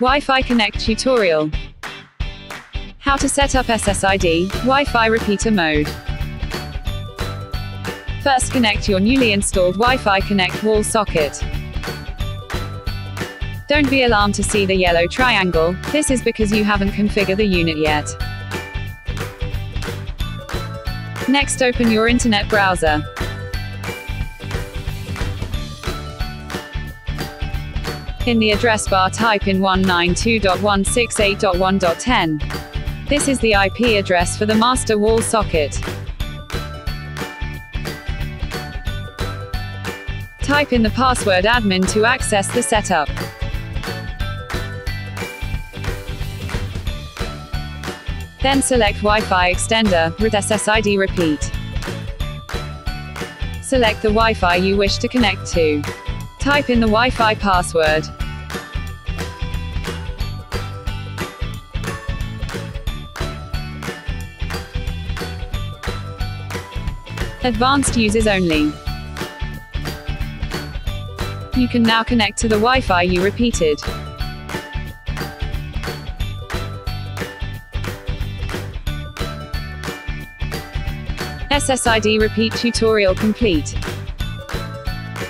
Wi-Fi CONNEkT tutorial. How to set up SSID, Wi-Fi repeater mode. First connect your newly installed Wi-Fi CONNEkT wall socket. Don't be alarmed to see the yellow triangle, this is because you haven't configured the unit yet. Next open your internet browser. In the address bar type in 192.168.1.10. This is the IP address for the master wall socket. Type in the password admin to access the setup. Then select Wi-Fi extender, with SSID repeat. Select the Wi-Fi you wish to connect to. Type in the Wi-Fi password. Advanced users only. You can now connect to the Wi-Fi you repeated. SSID repeat tutorial complete.